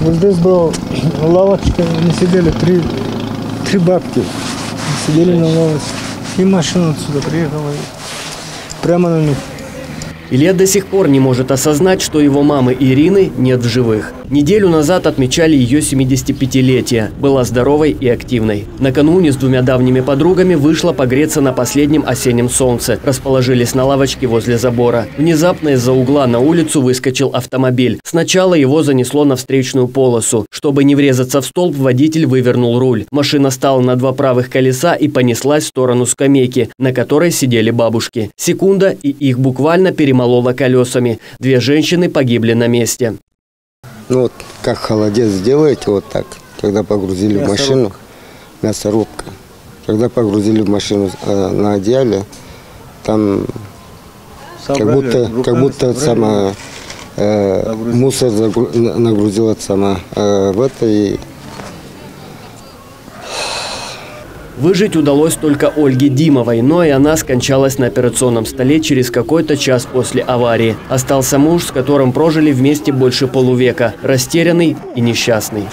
Вот здесь была лавочка, мы сидели три, три бабки. Сидели на лавочке. И машина отсюда приехала. Прямо на них. Илья до сих пор не может осознать, что его мамы Ирины нет в живых. Неделю назад отмечали ее 75-летие. Была здоровой и активной. Накануне с двумя давними подругами вышла погреться на последнем осеннем солнце. Расположились на лавочке возле забора. Внезапно из-за угла на улицу выскочил автомобиль. Сначала его занесло на встречную полосу. Чтобы не врезаться в столб, водитель вывернул руль. Машина стала на два правых колеса и понеслась в сторону скамейки, на которой сидели бабушки. Секунда, и их буквально перемололо колесами. Две женщины погибли на месте. Ну вот как холодец делаете вот так, когда погрузили в машину, мясорубка. Когда погрузили в машину э, на одеяле, там как будто, как будто сама э, мусор загру- на- нагрузила сама э, в это и Выжить удалось только Ольге Димовой, но и она скончалась на операционном столе через какой-то час после аварии. Остался муж, с которым прожили вместе больше полувека, растерянный и несчастный.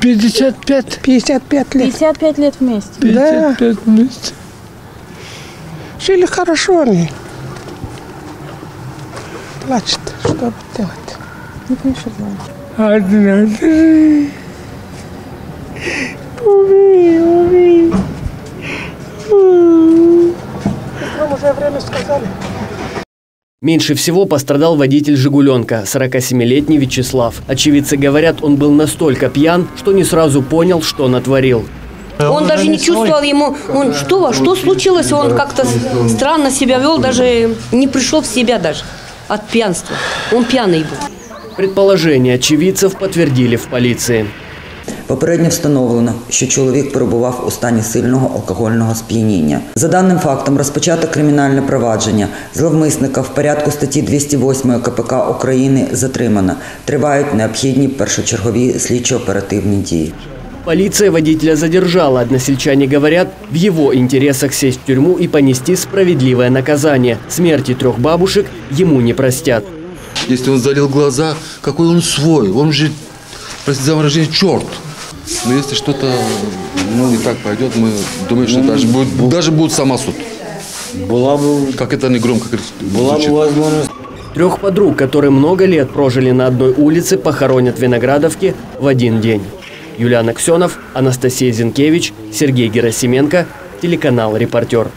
55, 55 лет. 55 лет вместе. 55 вместе. Жили хорошо они. Плачет, что делать. Ну, конечно. Одна. Умри, время сказали. Меньше всего пострадал водитель «Жигуленка» 47-летний Вячеслав. Очевидцы говорят, он был настолько пьян, что не сразу понял, что натворил. Он даже не чувствовал ему, он что, что случилось, он как-то странно себя вел, даже не пришел в себя даже от пьянства. Он пьяный был. Предположения очевидцев подтвердили в полиции. Попередньо встановлено, що чоловік перебував у стані сильного алкогольного сп'яніння. За даним фактом розпочато кримінальне провадження. Зловмисника в порядку статті 208 КПК України затримано. Тривають необхідні першочергові слідчо-оперативні дії. Полиция водителя задержала, односельчане говорят, в его интересах сесть в тюрьму и понести справедливое наказание. Смерти трех бабушек ему не простят. Если он залил глаза, какой он свой? Он же, простите за выражение, черт. Но если что-то ну, не так пойдет, мы думаем, что даже будет, даже будет самосуд. Була б, Как это не громко була б звучит. возможность Трех подруг, которые много лет прожили на одной улице, похоронят в Виноградовке в один день. Юлиан Аксенов, Анастасия Зинкевич, Сергей Герасименко, телеканал «Репортер».